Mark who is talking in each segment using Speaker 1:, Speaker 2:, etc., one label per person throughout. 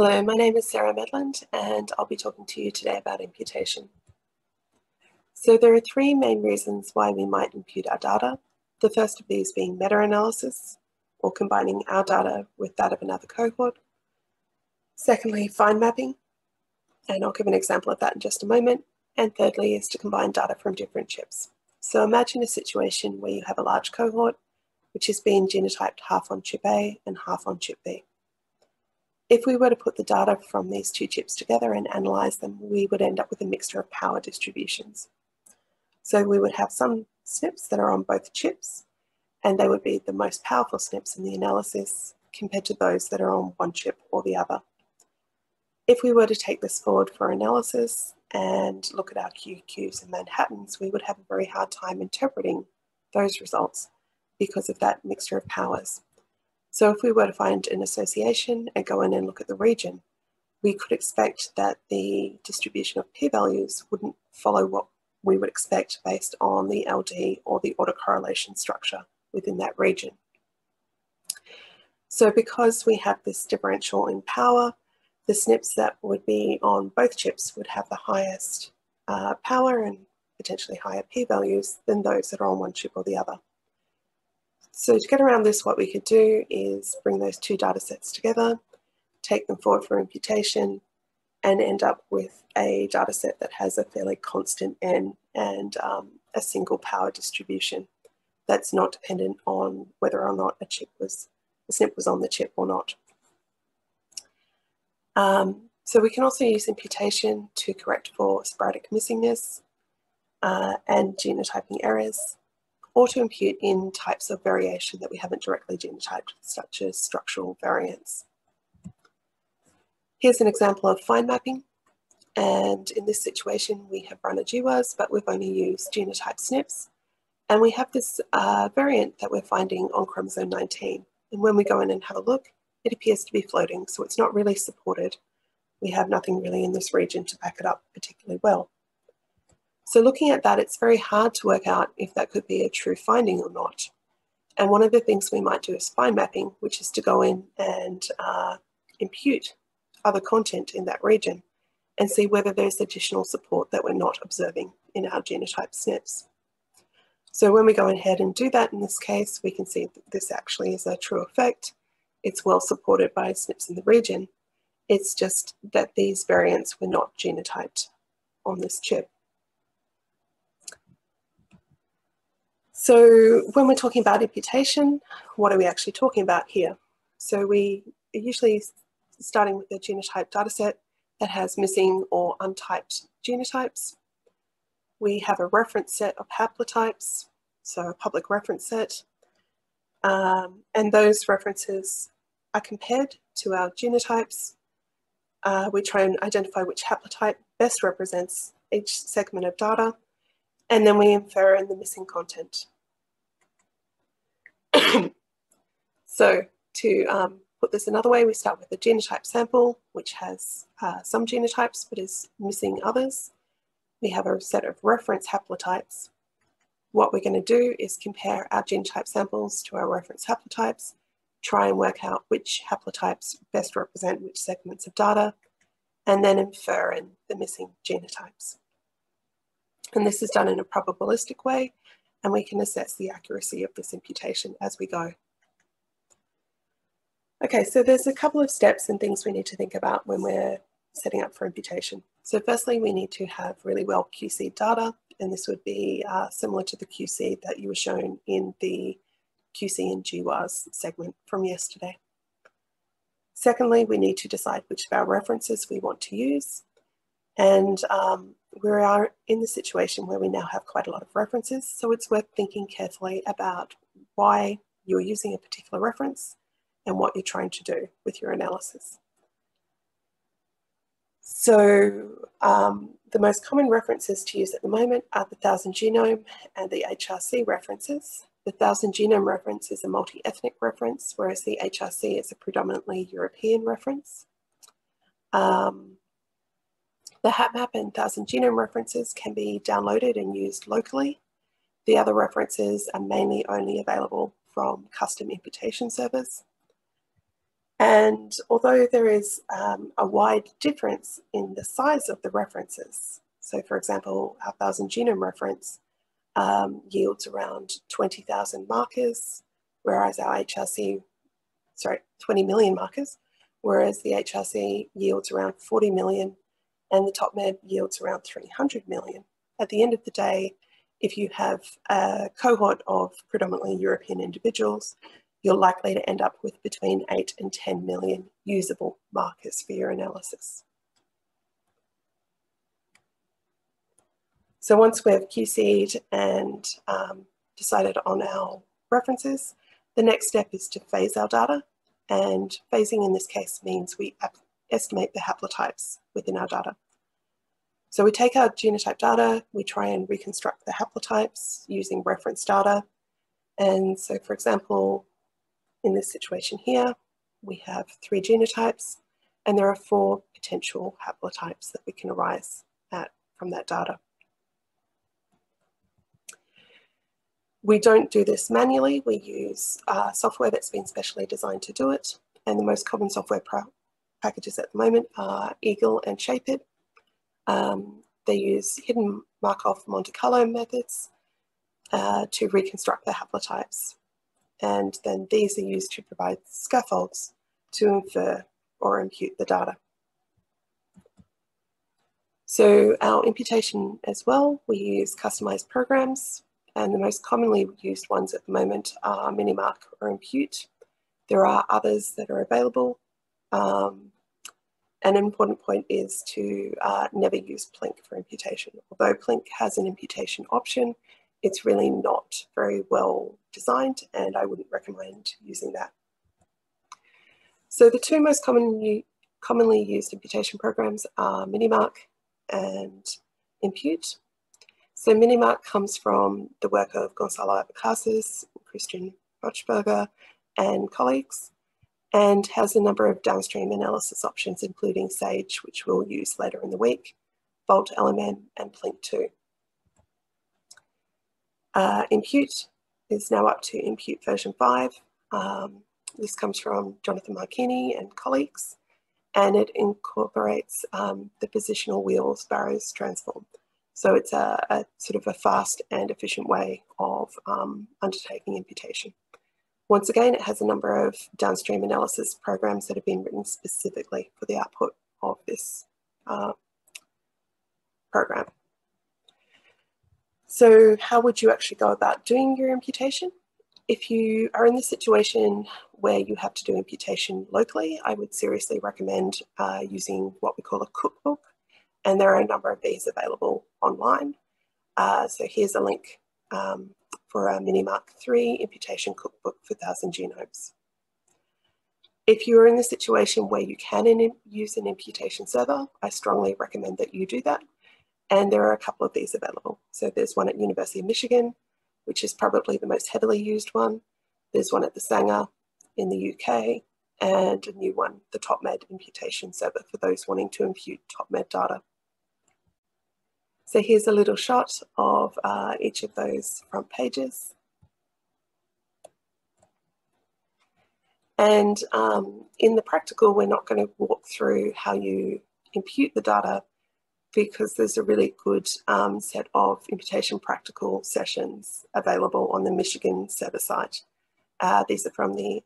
Speaker 1: Hello, my name is Sarah Medland and I'll be talking to you today about imputation. So there are three main reasons why we might impute our data. The first of these being meta-analysis, or combining our data with that of another cohort. Secondly, fine mapping, and I'll give an example of that in just a moment. And thirdly is to combine data from different chips. So imagine a situation where you have a large cohort, which is being genotyped half on chip A and half on chip B. If we were to put the data from these two chips together and analyze them, we would end up with a mixture of power distributions. So we would have some SNPs that are on both chips, and they would be the most powerful SNPs in the analysis compared to those that are on one chip or the other. If we were to take this forward for analysis and look at our QQs and Manhattans, we would have a very hard time interpreting those results because of that mixture of powers. So if we were to find an association and go in and look at the region, we could expect that the distribution of p-values wouldn't follow what we would expect based on the LD or the autocorrelation structure within that region. So because we have this differential in power, the SNPs that would be on both chips would have the highest uh, power and potentially higher p-values than those that are on one chip or the other. So to get around this, what we could do is bring those two data sets together, take them forward for imputation, and end up with a data set that has a fairly constant n and um, a single power distribution that's not dependent on whether or not a chip was, a SNP was on the chip or not. Um, so we can also use imputation to correct for sporadic missingness uh, and genotyping errors or to impute in types of variation that we haven't directly genotyped, such as structural variants. Here's an example of fine mapping. And in this situation, we have run a GWAS, but we've only used genotype SNPs. And we have this uh, variant that we're finding on chromosome 19. And when we go in and have a look, it appears to be floating, so it's not really supported. We have nothing really in this region to back it up particularly well. So looking at that, it's very hard to work out if that could be a true finding or not. And one of the things we might do is fine mapping, which is to go in and uh, impute other content in that region and see whether there's additional support that we're not observing in our genotype SNPs. So when we go ahead and do that in this case, we can see that this actually is a true effect. It's well supported by SNPs in the region. It's just that these variants were not genotyped on this chip. So when we're talking about imputation, what are we actually talking about here? So we are usually starting with a genotype dataset that has missing or untyped genotypes. We have a reference set of haplotypes, so a public reference set, um, and those references are compared to our genotypes. Uh, we try and identify which haplotype best represents each segment of data and then we infer in the missing content. so to um, put this another way, we start with a genotype sample, which has uh, some genotypes but is missing others. We have a set of reference haplotypes. What we're going to do is compare our genotype samples to our reference haplotypes, try and work out which haplotypes best represent which segments of data, and then infer in the missing genotypes. And this is done in a probabilistic way, and we can assess the accuracy of this imputation as we go. Okay, so there's a couple of steps and things we need to think about when we're setting up for imputation. So firstly, we need to have really well QC data, and this would be uh, similar to the QC that you were shown in the QC and GWAS segment from yesterday. Secondly, we need to decide which of our references we want to use. And um, we are in the situation where we now have quite a lot of references, so it's worth thinking carefully about why you're using a particular reference and what you're trying to do with your analysis. So um, the most common references to use at the moment are the Thousand Genome and the HRC references. The Thousand Genome reference is a multi-ethnic reference, whereas the HRC is a predominantly European reference. Um, the HapMap and Thousand Genome references can be downloaded and used locally. The other references are mainly only available from custom imputation servers. And although there is um, a wide difference in the size of the references, so for example, our 1000 genome reference um, yields around 20,000 markers, whereas our HRC, sorry, 20 million markers, whereas the HRC yields around 40 million and the TopMed yields around 300 million. At the end of the day, if you have a cohort of predominantly European individuals, you're likely to end up with between 8 and 10 million usable markers for your analysis. So once we've QC'd and um, decided on our references, the next step is to phase our data. And phasing in this case means we estimate the haplotypes within our data. So we take our genotype data, we try and reconstruct the haplotypes using reference data. And so for example, in this situation here, we have three genotypes and there are four potential haplotypes that we can arise at from that data. We don't do this manually, we use uh, software that's been specially designed to do it. And the most common software packages at the moment are Eagle and Shapeit. Um, they use hidden Markov Monte Carlo methods uh, to reconstruct the haplotypes. And then these are used to provide scaffolds to infer or impute the data. So our imputation as well, we use customized programs and the most commonly used ones at the moment are Minimac or Impute. There are others that are available. Um, an important point is to uh, never use Plink for imputation. Although Plink has an imputation option, it's really not very well designed and I wouldn't recommend using that. So the two most common, commonly used imputation programs are Minimac and Impute. So Minimac comes from the work of Gonçalo Abecasis, Christian Fuchsberger and colleagues and has a number of downstream analysis options, including SAIGE, which we'll use later in the week, Bolt LMM, and Plink2. Uh, Impute is now up to Impute version 5. Um, this comes from Jonathan Marchini and colleagues, and it incorporates um, the positional Wheeler Burrows transform. So it's a, a, sort of a fast and efficient way of um, undertaking imputation. Once again, it has a number of downstream analysis programs that have been written specifically for the output of this uh, program. So how would you actually go about doing your imputation? If you are in the situation where you have to do imputation locally, I would seriously recommend uh, using what we call a cookbook. And there are a number of these available online. Uh, so here's a link um, for our Minimac 3 imputation cookbook for 1000 genomes. If you're in the situation where you can use an imputation server, I strongly recommend that you do that. And there are a couple of these available. So there's one at University of Michigan, which is probably the most heavily used one. There's one at the Sanger in the UK, and a new one, the TopMed imputation server for those wanting to impute TopMed data. So here's a little shot of uh, each of those front pages. And um, in the practical, we're not going to walk through how you impute the data because there's a really good um, set of imputation practical sessions available on the Michigan server site. Uh, these are from the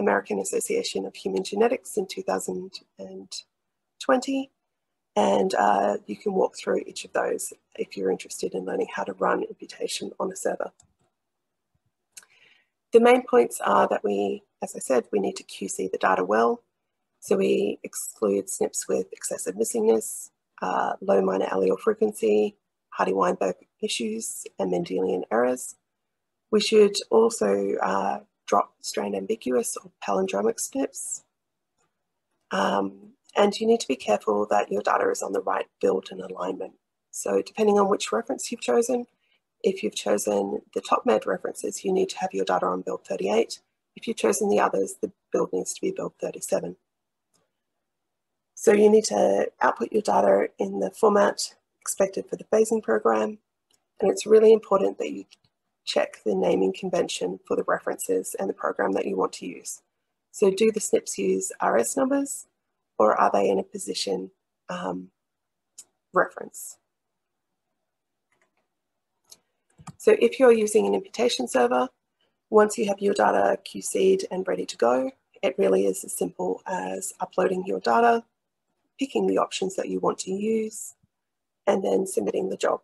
Speaker 1: American Association of Human Genetics in 2020. And uh, you can walk through each of those if you're interested in learning how to run imputation on a server. The main points are that we, as I said, we need to QC the data well. So we exclude SNPs with excessive missingness, uh, low minor allele frequency, Hardy-Weinberg issues, and Mendelian errors. We should also uh, drop strand ambiguous or palindromic SNPs. Um, and you need to be careful that your data is on the right build and alignment. So depending on which reference you've chosen, if you've chosen the TopMed references, you need to have your data on build 38. If you've chosen the others, the build needs to be build 37. So you need to output your data in the format expected for the phasing program. And it's really important that you check the naming convention for the references and the program that you want to use. So do the SNPs use RS numbers or are they in a position um, reference? So if you're using an imputation server, once you have your data QC'd and ready to go, it really is as simple as uploading your data, picking the options that you want to use, and then submitting the job.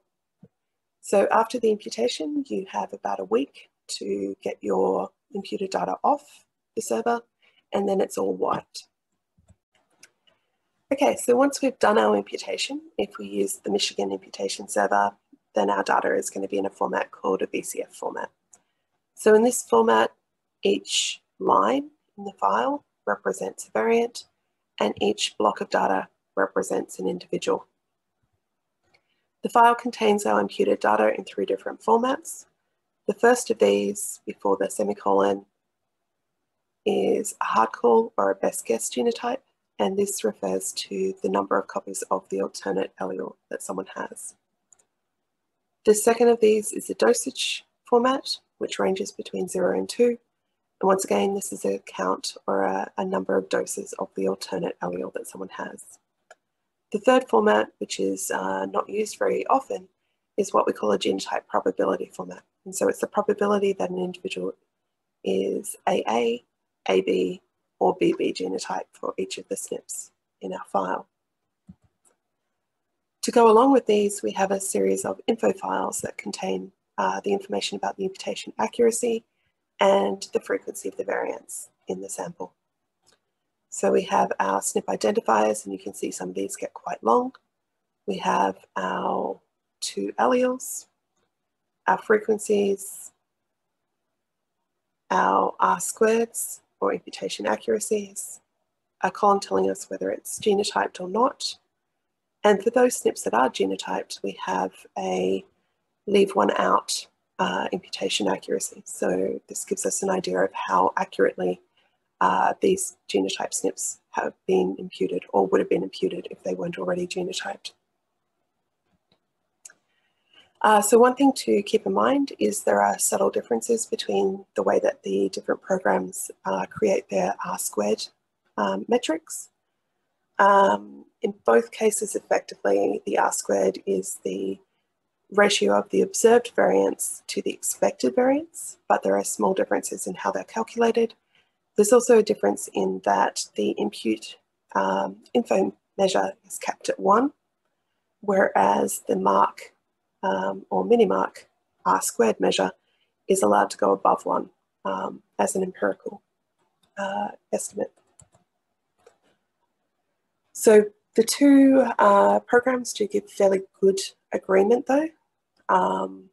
Speaker 1: So after the imputation, you have about a week to get your imputed data off the server, and then it's all wiped. Okay, so once we've done our imputation, if we use the Michigan imputation server, then our data is going to be in a format called a VCF format. So in this format, each line in the file represents a variant and each block of data represents an individual. The file contains our imputed data in three different formats. The first of these, before the semicolon, is a hard call or a best guess genotype, and this refers to the number of copies of the alternate allele that someone has. The second of these is a dosage format, which ranges between 0 and 2. And once again, this is a count or a, a number of doses of the alternate allele that someone has. The third format, which is uh, not used very often, is what we call a genotype probability format. And so it's the probability that an individual is AA, AB, or BB genotype for each of the SNPs in our file. To go along with these, we have a series of info files that contain uh, the information about the imputation accuracy and the frequency of the variants in the sample. So we have our SNP identifiers, and you can see some of these get quite long. We have our two alleles, our frequencies, our R squareds, or imputation accuracies, a column telling us whether it's genotyped or not, and for those SNPs that are genotyped, we have a leave one out uh, imputation accuracy. So this gives us an idea of how accurately uh, these genotype SNPs have been imputed or would have been imputed if they weren't already genotyped. Uh, so one thing to keep in mind is there are subtle differences between the way that the different programs uh, create their R squared um, metrics. Um, in both cases, effectively, the R squared is the ratio of the observed variance to the expected variance, but there are small differences in how they're calculated. There's also a difference in that the impute um, info measure is capped at one, whereas the MaCH um, or Minimac R squared measure is allowed to go above one um, as an empirical uh, estimate. So the two uh, programs do give fairly good agreement though, um,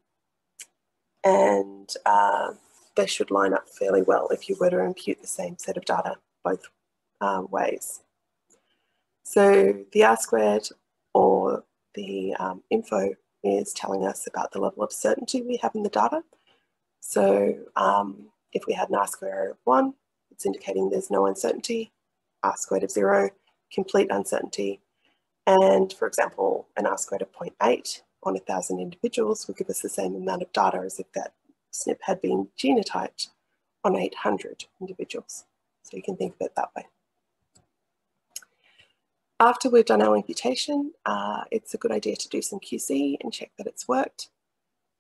Speaker 1: and uh, they should line up fairly well if you were to impute the same set of data both uh, ways. So the R squared or the um, info is telling us about the level of certainty we have in the data. So um, if we had an R squared of one, it's indicating there's no uncertainty, R squared of zero, complete uncertainty, and for example, an R squared of 0.8 on 1,000 individuals will give us the same amount of data as if that SNP had been genotyped on 800 individuals. So you can think of it that way. After we've done our imputation, uh, it's a good idea to do some QC and check that it's worked.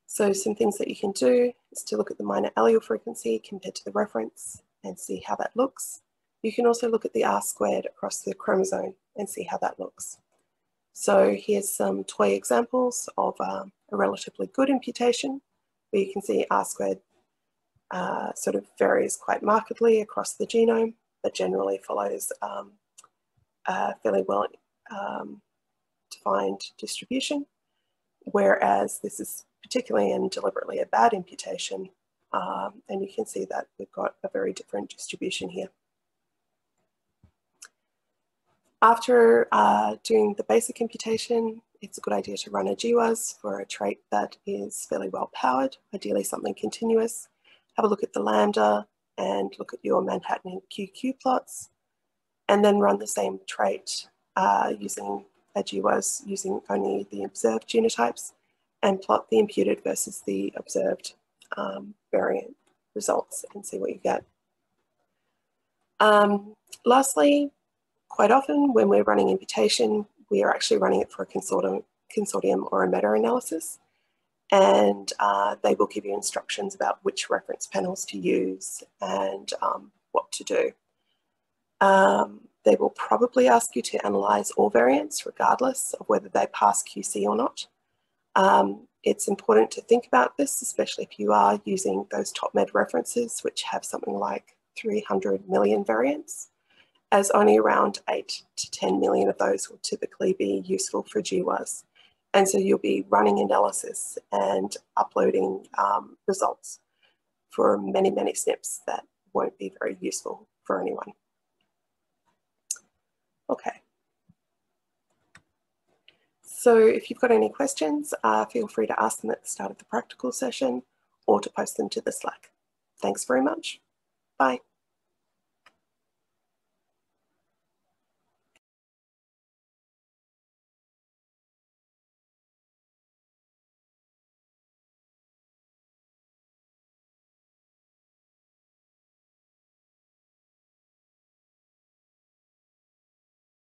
Speaker 1: So some things that you can do is to look at the minor allele frequency compared to the reference and see how that looks. You can also look at the R squared across the chromosome and see how that looks. So here's some toy examples of um, a relatively good imputation where you can see R squared uh, sort of varies quite markedly across the genome, but generally follows um, a fairly well um, defined distribution. Whereas this is particularly and deliberately a bad imputation, um, and you can see that we've got a very different distribution here. After uh, doing the basic imputation, it's a good idea to run a GWAS for a trait that is fairly well powered, ideally something continuous. Have a look at the lambda and look at your Manhattan and QQ plots, and then run the same trait uh, using a GWAS using only the observed genotypes and plot the imputed versus the observed um, variant results and see what you get. Um, lastly, quite often when we're running imputation, we are actually running it for a consortium, consortium or a meta-analysis. And uh, they will give you instructions about which reference panels to use and um, what to do. Um, they will probably ask you to analyse all variants regardless of whether they pass QC or not. Um, it's important to think about this, especially if you are using those TopMed references, which have something like 300 million variants, as only around 8 to 10 million of those will typically be useful for GWAS. And so you'll be running analysis and uploading um, results for many, many SNPs that won't be very useful for anyone. Okay. So if you've got any questions, uh, feel free to ask them at the start of the practical session or to post them to the Slack. Thanks very much. Bye.